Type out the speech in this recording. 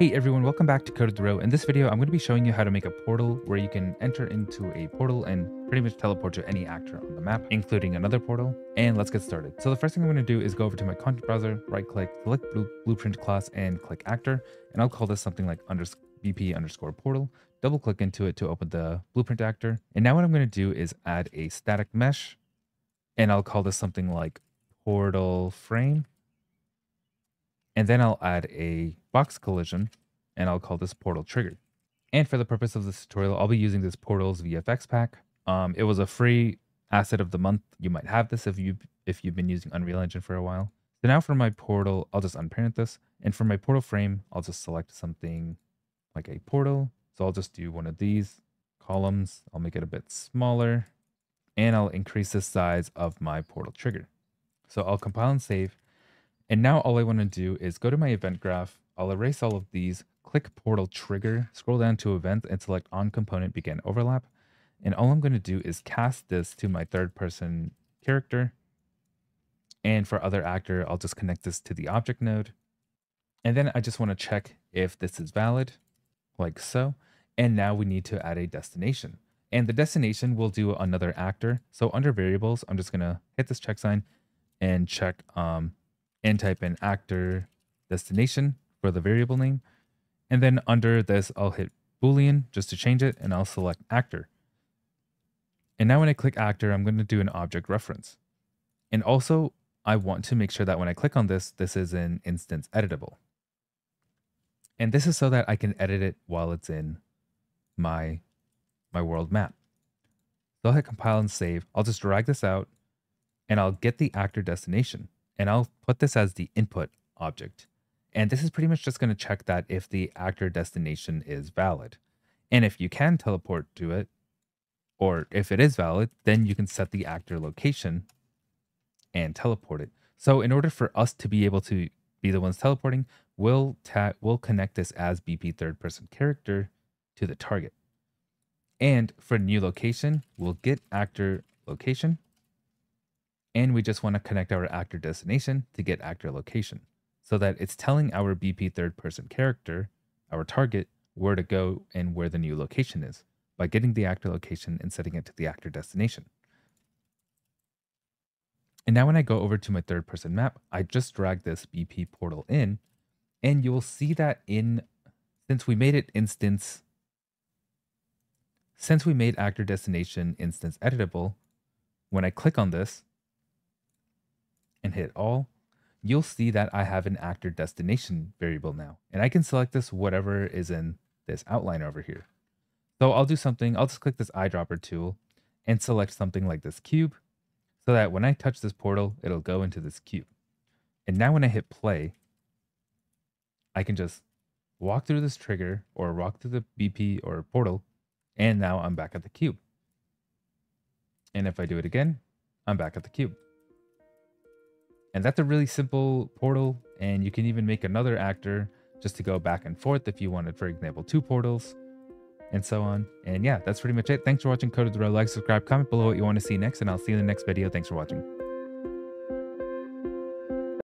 Hey everyone, welcome back to Code With Ro. In this video, I'm going to be showing you how to make a portal where you can enter into a portal and pretty much teleport to any actor on the map, including another portal. And let's get started. So the first thing I'm going to do is go over to my content browser, right click, select blueprint class and click actor. And I'll call this something like under, BP underscore portal. Double click into it to open the blueprint actor. And now what I'm going to do is add a static mesh and I'll call this something like portal frame. And then I'll add a box collision and I'll call this portal trigger. And for the purpose of this tutorial, I'll be using this portals VFX pack. Um, it was a free asset of the month. You might have this if you if you've been using Unreal Engine for a while. So now for my portal, I'll just unparent this. And for my portal frame, I'll just select something like a portal. So I'll just do one of these columns. I'll make it a bit smaller and I'll increase the size of my portal trigger. So I'll compile and save. And now all I want to do is go to my event graph. I'll erase all of these, click portal trigger, scroll down to event and select on component begin overlap. And all I'm going to do is cast this to my third person character. And for other actor, I'll just connect this to the object node. And then I just want to check if this is valid, like so. And now we need to add a destination. And the destination will do another actor. So under variables, I'm just going to hit this check sign and check um, and type in actor destination for the variable name. And then under this, I'll hit Boolean just to change it and I'll select actor. And now when I click actor, I'm going to do an object reference. And also I want to make sure that when I click on this, this is an instance editable. And this is so that I can edit it while it's in my, my world map. So I'll hit compile and save. I'll just drag this out and I'll get the actor destination and I'll put this as the input object. And this is pretty much just going to check that if the actor destination is valid. And if you can teleport to it, or if it is valid, then you can set the actor location and teleport it. So in order for us to be able to be the ones teleporting, we'll, we'll connect this as BP third person character to the target. And for new location, we'll get actor location and we just want to connect our actor destination to get actor location so that it's telling our BP third person character, our target, where to go and where the new location is by getting the actor location and setting it to the actor destination. And now when I go over to my third person map, I just drag this BP portal in and you'll see that in, since we made it instance, since we made actor destination instance editable, when I click on this, and hit all, you'll see that I have an actor destination variable now. And I can select this whatever is in this outline over here. So I'll do something, I'll just click this eyedropper tool and select something like this cube so that when I touch this portal, it'll go into this cube. And now when I hit play, I can just walk through this trigger or walk through the BP or portal, and now I'm back at the cube. And if I do it again, I'm back at the cube. And that's a really simple portal. And you can even make another actor just to go back and forth if you wanted, for example, two portals and so on. And yeah, that's pretty much it. Thanks for watching Code With Ro. Like, subscribe, comment below what you want to see next, and I'll see you in the next video. Thanks for watching.